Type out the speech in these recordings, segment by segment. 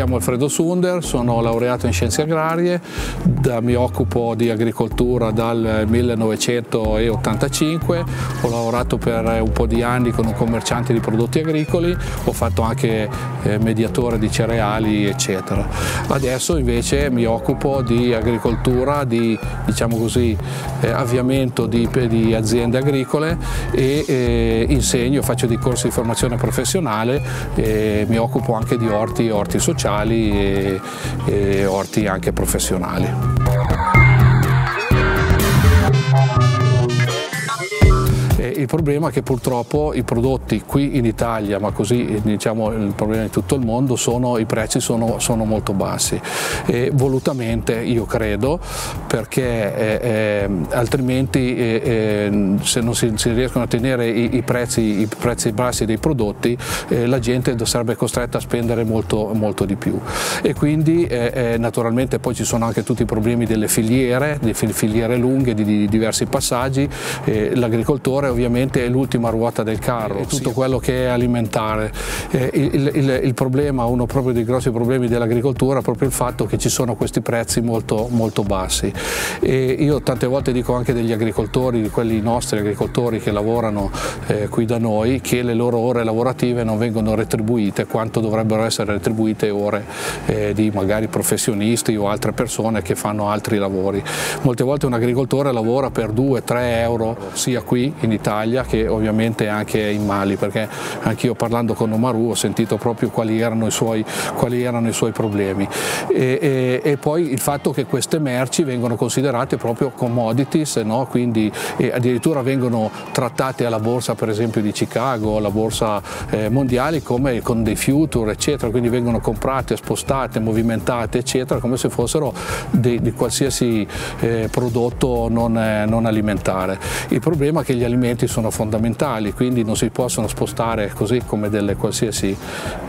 chiamo Alfredo Sunder, sono laureato in scienze agrarie, da, mi occupo di agricoltura dal 1985, ho lavorato per un po' di anni con un commerciante di prodotti agricoli, ho fatto anche eh, mediatore di cereali eccetera. Adesso invece mi occupo di agricoltura, di diciamo così, eh, avviamento di, di, aziende agricole e eh, insegno, faccio dei corsi di formazione professionale, e mi occupo anche di orti, orti sociali e, e orti anche professionali. Il problema è che purtroppo i prodotti qui in Italia, ma così diciamo il problema di tutto il mondo, sono, i prezzi sono, sono molto bassi. E volutamente io credo, perché eh, eh, altrimenti eh, eh, se non si, si, riescono a tenere i, i, prezzi, i prezzi, bassi dei prodotti, eh, la gente sarebbe costretta a spendere molto, molto di più. E quindi eh, naturalmente poi ci sono anche tutti i problemi delle filiere, di filiere lunghe, di, di diversi passaggi. L'agricoltore ovviamente ovviamente è l'ultima ruota del carro, tutto quello che è alimentare. Eh, il, il, il, problema, uno proprio dei grossi problemi dell'agricoltura è proprio il fatto che ci sono questi prezzi molto, molto bassi. E io tante volte dico anche degli agricoltori, di quelli nostri agricoltori che lavorano eh, qui da noi, che le loro ore lavorative non vengono retribuite quanto dovrebbero essere retribuite ore eh, di magari professionisti o altre persone che fanno altri lavori. Molte volte un agricoltore lavora per 2-3 euro sia qui in Italia Italia che ovviamente anche in Mali perché anch'io parlando con Omaru ho sentito proprio quali erano i suoi, erano i suoi problemi e, e, e, poi il fatto che queste merci vengono considerate proprio commodities no? quindi addirittura vengono trattate alla borsa per esempio di Chicago, alla borsa eh, mondiale come con dei future eccetera quindi vengono comprate, spostate, movimentate eccetera come se fossero di, di qualsiasi eh, prodotto non, eh, non alimentare. Il problema è che gli alimenti sono fondamentali, quindi non si possono spostare così come delle qualsiasi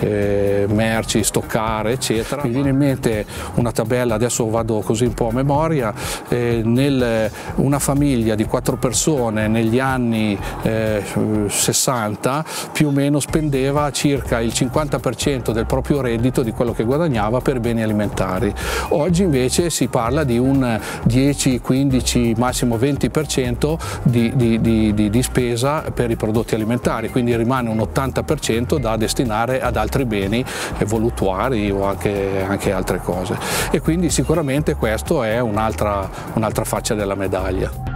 eh, merci, stoccare, eccetera. Mi viene in mente una tabella, adesso vado così un po' a memoria, eh, nel, una famiglia di quattro persone negli anni eh, 60 più o meno spendeva circa il 50% del proprio reddito di quello che guadagnava per beni alimentari. Oggi invece si parla di un 10, 15, massimo 20% di, di, di, di spesa per i prodotti alimentari, quindi rimane un 80% da destinare ad altri beni voluttuari o anche, anche altre cose. E quindi sicuramente questo è un'altra un faccia della medaglia.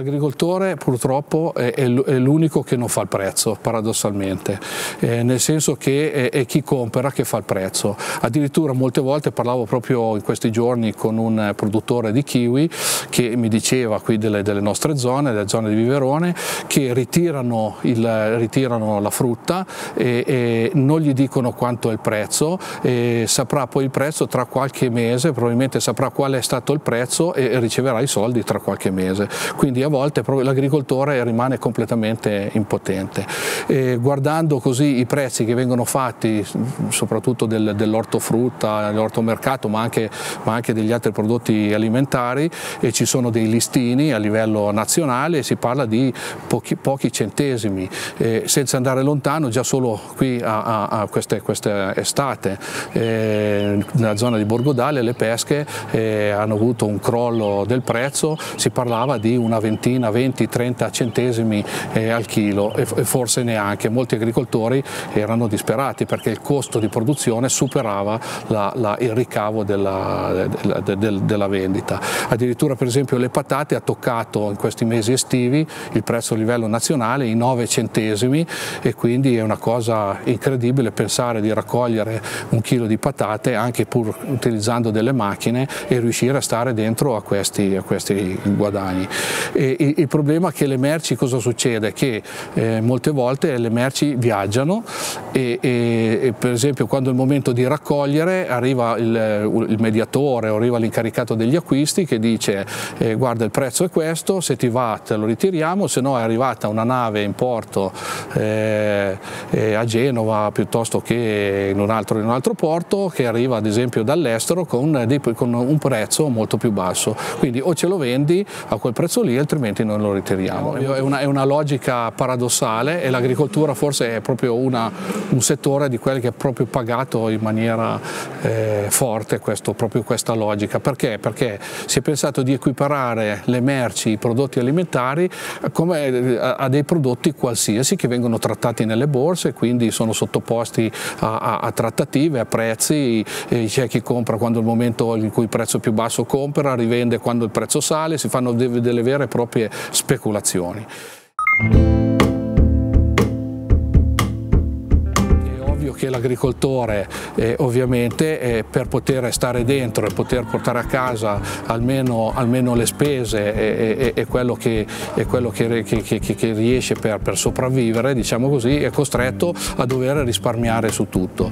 L'agricoltore purtroppo è, l'unico che non fa il prezzo, paradossalmente, eh, nel senso che è, è, chi compra che fa il prezzo. Addirittura molte volte parlavo proprio in questi giorni con un produttore di kiwi che mi diceva qui delle, delle nostre zone, delle zone di Viverone, che ritirano, il, ritirano la frutta e, e, non gli dicono quanto è il prezzo, e saprà poi il prezzo tra qualche mese, probabilmente saprà qual è stato il prezzo e riceverà i soldi tra qualche mese. Quindi a volte l'agricoltore rimane completamente impotente. E guardando così i prezzi che vengono fatti, soprattutto del, dell'ortofrutta, dell'ortomercato, ma anche, ma anche degli altri prodotti alimentari, e ci sono dei listini a livello nazionale si parla di pochi, pochi centesimi, eh, senza andare lontano, già solo qui a, a, a queste, queste, estate, eh, nella zona di Borgodale le pesche eh, hanno avuto un crollo del prezzo, si parlava di una ventina ventina, 20, 30 centesimi eh, al chilo e, e, forse neanche. Molti agricoltori erano disperati perché il costo di produzione superava la, la, il ricavo della, della, della, della, vendita. Addirittura per esempio le patate ha toccato in questi mesi estivi il prezzo a livello nazionale i 9 centesimi e quindi è una cosa incredibile pensare di raccogliere un chilo di patate anche pur utilizzando delle macchine e riuscire a stare dentro a questi, a questi guadagni. E il problema è che le merci cosa succede? Che eh, molte volte le merci viaggiano e, e, e, per esempio quando è il momento di raccogliere arriva il, il mediatore o arriva l'incaricato degli acquisti che dice eh, guarda il prezzo è questo, se ti va te lo ritiriamo, se no è arrivata una nave in porto eh, eh a Genova piuttosto che in un, altro, in un altro porto che arriva ad esempio dall'estero con, con un prezzo molto più basso. Quindi o ce lo vendi a quel prezzo lì altrimenti non lo ritiriamo. È una, è una logica paradossale e l'agricoltura forse è proprio una, un settore di quelli che è proprio pagato in maniera eh, forte questo, proprio questa logica. Perché? Perché si è pensato di equiparare le merci, i prodotti alimentari come eh, a, dei prodotti qualsiasi che vengono trattati nelle borse quindi sono sottoposti a, a, a trattative, a prezzi, c'è chi compra quando il momento in cui il prezzo è più basso compra, rivende quando il prezzo sale, si fanno delle vere e proprie speculazioni. L'agricoltore eh, ovviamente eh, per poter stare dentro e poter portare a casa almeno, almeno le spese e, e, e, quello, che, e quello che, che, che, riesce per, per sopravvivere, diciamo così, è costretto a dover risparmiare su tutto.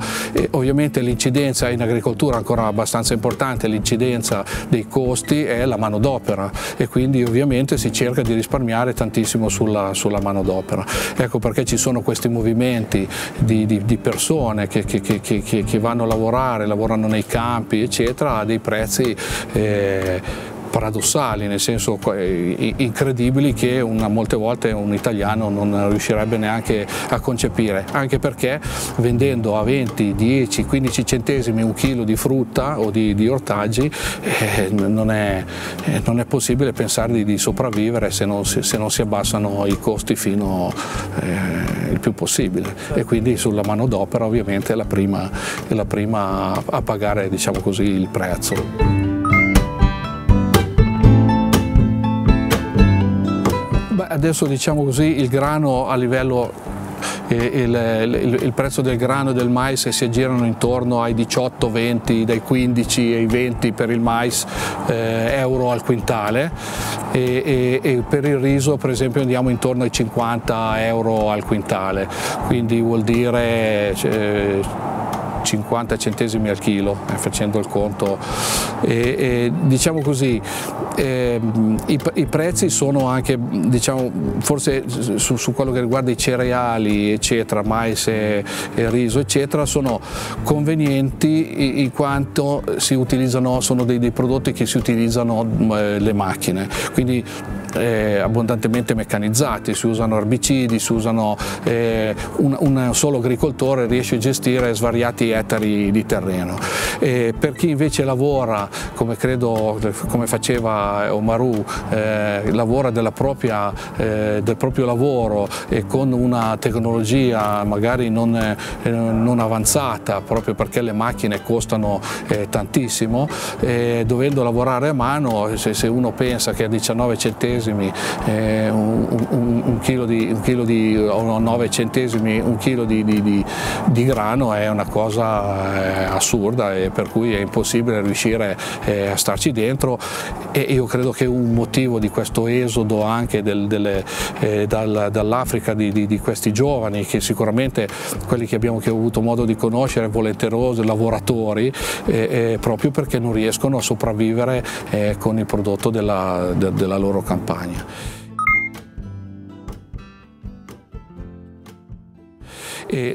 Ovviamente l'incidenza in agricoltura è ancora abbastanza importante, l'incidenza dei costi è la manodopera e quindi ovviamente si cerca di risparmiare tantissimo sulla, sulla manodopera. Ecco perché ci sono questi movimenti di, di, di persone persone che, che, che, che, vanno a lavorare, lavorano nei campi eccetera a dei prezzi eh, paradossali, nel senso eh, incredibili che una, molte volte un italiano non riuscirebbe neanche a concepire, anche perché vendendo a 20, 10, 15 centesimi un chilo di frutta o di, di ortaggi eh, non, è, eh, non, è, possibile pensare di, di sopravvivere se non, se, non, si abbassano i costi fino eh, il più possibile e quindi sulla manodopera ovviamente è la prima, è la prima a pagare diciamo così, il prezzo. Adesso diciamo così il grano a livello il, il, il, prezzo del grano e del mais si aggirano intorno ai 18-20, dai 15 ai 20 per il mais eh, euro al quintale. E, e, e, per il riso per esempio andiamo intorno ai 50 euro al quintale, quindi vuol dire eh, 50 centesimi al chilo, eh, facendo il conto. E, e, diciamo così, eh, i, i, prezzi sono anche, diciamo, forse su, su, quello che riguarda i cereali, eccetera, mais e, e riso, eccetera, sono convenienti in quanto si utilizzano, sono dei, dei prodotti che si utilizzano eh, le macchine. Quindi eh, abbondantemente meccanizzati, si usano erbicidi, si usano, eh, un, un, solo agricoltore riesce a gestire svariati ettari di terreno. E per chi invece lavora, come credo come faceva Omaru, eh, lavora propria, eh, del proprio lavoro e con una tecnologia magari non, eh, non avanzata, proprio perché le macchine costano eh, tantissimo, dovendo lavorare a mano, se, se uno pensa che a 19 centesimi centesimi eh, un, un, un, chilo di, un chilo di o 9 centesimi un chilo di, di, di grano è una cosa eh, assurda e per cui è impossibile riuscire eh, a starci dentro e io credo che un motivo di questo esodo anche del, eh, dal, dall'Africa di, questi giovani che sicuramente quelli che abbiamo che avuto modo di conoscere volenterosi, lavoratori eh, eh, proprio perché non riescono a sopravvivere con il prodotto della, de, della loro campagna. campanha.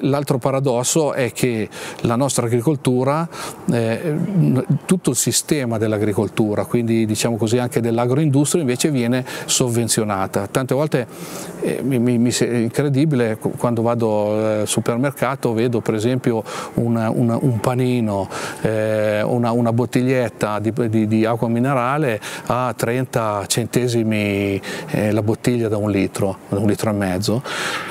L'altro paradosso è che la nostra agricoltura, eh, tutto il sistema dell'agricoltura, quindi diciamo così anche dell'agroindustria invece viene sovvenzionata. Tante volte eh, mi, mi, è incredibile quando vado al supermercato vedo per esempio una, una, un panino, eh, una, una, bottiglietta di, di, di, acqua minerale a 30 centesimi eh, la bottiglia da un litro, da un litro e mezzo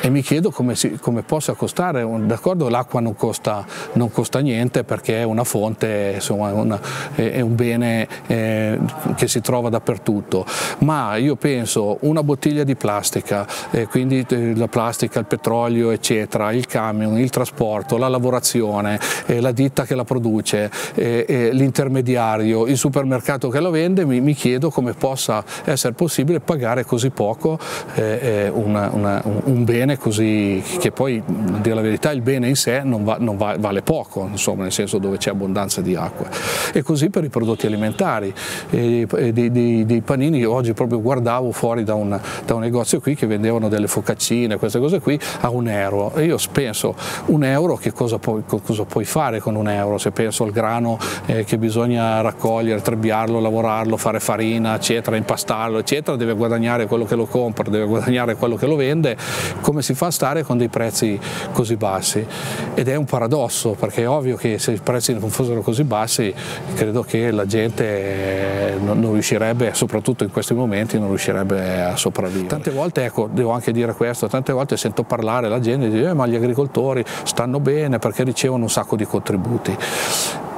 e mi chiedo come, si, come possa costare costare, d'accordo l'acqua non costa, non costa, niente perché è una fonte, insomma, una, è un bene eh, che si trova dappertutto, ma io penso una bottiglia di plastica, eh, quindi eh, la plastica, il petrolio eccetera, il camion, il trasporto, la lavorazione, eh, la ditta che la produce, eh, eh, l'intermediario, il supermercato che la vende, mi, mi, chiedo come possa essere possibile pagare così poco una, una, un bene così che poi dire la verità il bene in sé non, va, non va, vale poco, insomma, nel senso dove c'è abbondanza di acqua. E così per i prodotti alimentari, e, e dei, dei, dei, panini, oggi proprio guardavo fuori da un, da un, negozio qui che vendevano delle focaccine, queste cose qui, a un euro. E io penso, un euro che cosa puoi, cosa puoi fare con un euro? Se penso al grano eh, che bisogna raccogliere, trebbiarlo, lavorarlo, fare farina, eccetera, impastarlo, eccetera, deve guadagnare quello che lo compra, deve guadagnare quello che lo vende, come si fa a stare con dei prezzi così bassi? Ed è un paradosso, perché è ovvio che se i prezzi non fossero così bassi, credo che la gente non, non riuscirebbe, soprattutto in questi momenti, non riuscirebbe a sopravvivere. Tante volte, ecco, devo anche dire questo, tante volte sento parlare la gente dice eh, ma gli agricoltori stanno bene perché ricevono un sacco di contributi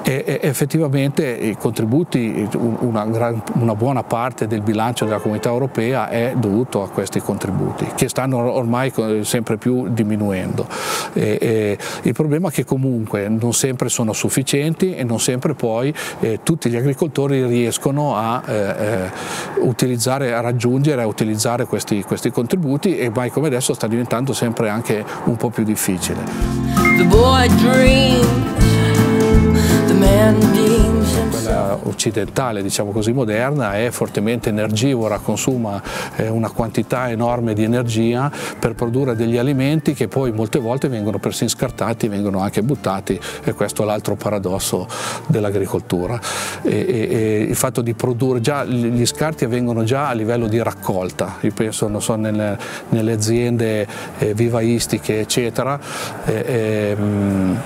e, effettivamente i contributi, una, gran, una, buona parte del bilancio della comunità europea è dovuto a questi contributi che stanno ormai sempre più diminuendo. E, e il problema è che comunque non sempre sono sufficienti e non sempre poi eh, tutti gli agricoltori riescono a, eh, eh utilizzare, a raggiungere, a utilizzare questi, questi contributi e mai come adesso sta diventando sempre anche un po' più difficile. Quella occidentale, diciamo così, moderna, è fortemente energivora, consuma eh, una quantità enorme di energia per produrre degli alimenti che poi molte volte vengono persino scartati, vengono anche buttati e questo è l'altro paradosso dell'agricoltura. il fatto di produrre, già gli scarti avvengono già a livello di raccolta, io penso non so, nelle, nelle aziende eh, vivaistiche eccetera, eh, ehm,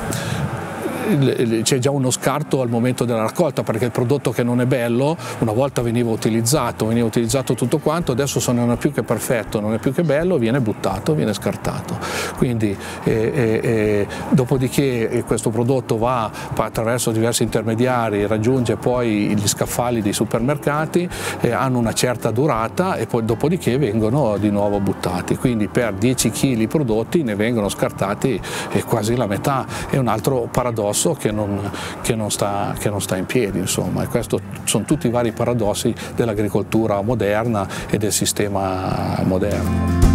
c'è già uno scarto al momento della raccolta perché il prodotto che non è bello una volta veniva utilizzato, veniva utilizzato tutto quanto, adesso non è più che perfetto, non è più che bello, viene buttato, viene scartato. Quindi eh, eh, eh dopodiché questo prodotto va attraverso diversi intermediari, raggiunge poi gli scaffali dei supermercati, eh, hanno una certa durata e poi dopodiché vengono di nuovo buttati. Quindi per 10 kg prodotti ne vengono scartati eh, quasi la metà. È un altro paradosso paradosso che non, che non, sta, che non sta, in piedi, insomma, e questi sono tutti i vari paradossi dell'agricoltura moderna e del sistema moderno.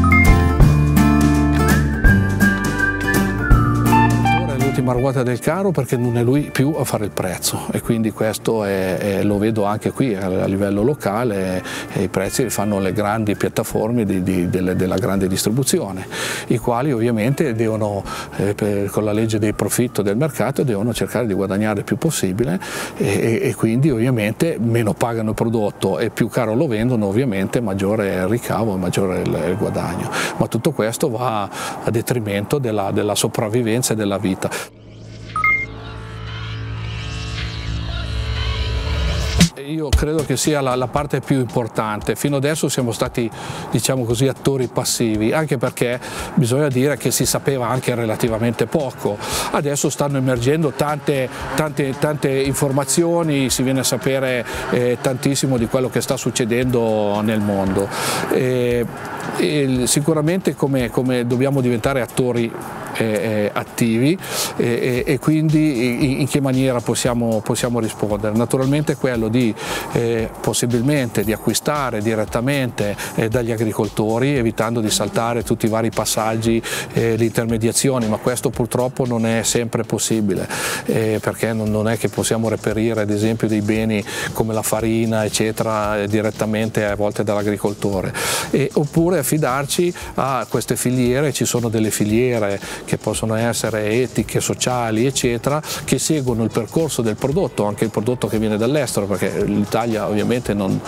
L'ultima ruota del carro perché non è lui più a fare il prezzo e quindi questo è, è, lo vedo anche qui a, livello locale i prezzi li fanno le grandi piattaforme di, di, delle, della grande distribuzione i quali ovviamente devono eh, per, con la legge del profitto del mercato devono cercare di guadagnare il più possibile e, e, quindi ovviamente meno pagano il prodotto e più caro lo vendono ovviamente maggiore è il ricavo e maggiore il, il guadagno ma tutto questo va a detrimento della, della sopravvivenza e della vita. Io credo che sia la, la, parte più importante. Fino adesso siamo stati, diciamo così, attori passivi, anche perché bisogna dire che si sapeva anche relativamente poco. Adesso stanno emergendo tante, tante, tante informazioni, si viene a sapere eh, tantissimo di quello che sta succedendo nel mondo. E, e sicuramente come, come dobbiamo diventare attori eh, eh, attivi eh, e quindi in, che maniera possiamo, possiamo, rispondere. Naturalmente quello di eh, possibilmente di acquistare direttamente eh, dagli agricoltori evitando di saltare tutti i vari passaggi, eh, le intermediazioni, ma questo purtroppo non è sempre possibile perché non, non, è che possiamo reperire ad esempio dei beni come la farina eccetera direttamente a volte dall'agricoltore oppure affidarci a queste filiere, ci sono delle filiere che possono essere etiche, sociali, eccetera, che seguono il percorso del prodotto, anche il prodotto che viene dall'estero, perché l'Italia ovviamente non,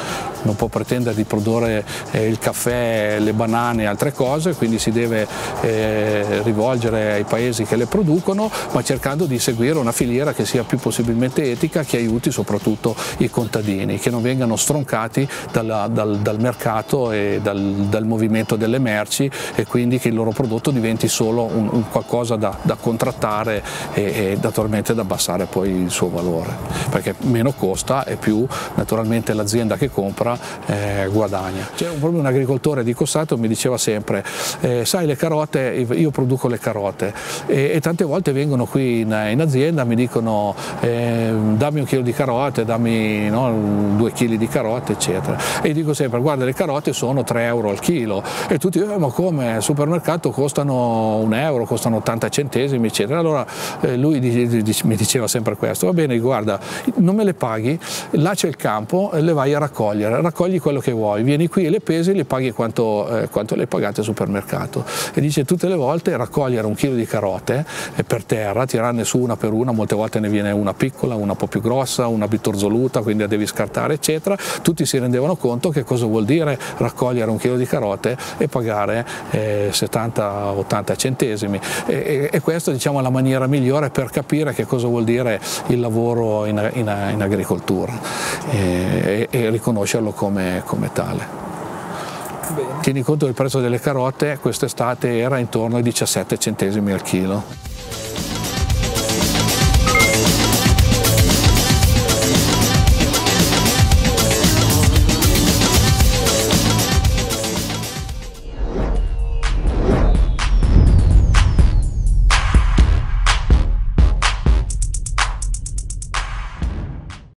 non, può pretendere di produrre eh, il caffè, le banane e altre cose, quindi si deve eh, rivolgere ai paesi che le producono, ma cercando di seguire una filiera che sia più possibilmente etica, che aiuti soprattutto i contadini, che non vengano stroncati dalla, dal, dal, mercato e dal, dal, movimento delle merci e quindi che il loro prodotto diventi solo un, un qualcosa da, da contrattare e, e, naturalmente da abbassare poi il suo valore, perché meno costa e più naturalmente l'azienda che compra eh, guadagna. C'è proprio un agricoltore di Cossato mi diceva sempre, eh, sai le carote, io produco le carote e, e tante volte vengono qui in, in azienda e mi dicono eh, dammi un chilo di carote, dammi no, due chili di carote eccetera e dico sempre guarda le carote sono 3 euro al chilo e tutti eh, ma come al supermercato costano un euro, costano 80 centesimi, eccetera. Allora eh, lui mi diceva sempre questo, va bene, guarda, non me le paghi, là c'è il campo, le vai a raccogliere, raccogli quello che vuoi, vieni qui e le pesi e le paghi quanto, eh, quanto le pagate al supermercato. E dice tutte le volte raccogliere un chilo di carote eh, per terra, tirarne su una per una, molte volte ne viene una piccola, una un po' più grossa, una bitorzoluta, quindi la devi scartare, eccetera. Tutti si rendevano conto che cosa vuol dire raccogliere un chilo di carote e pagare eh, 70-80 centesimi. E, e, questa diciamo, è la maniera migliore per capire che cosa vuol dire il lavoro in, in, in agricoltura e, e, riconoscerlo come, come tale. Bene. Tieni conto del prezzo delle carote, quest'estate era intorno ai 17 centesimi al chilo.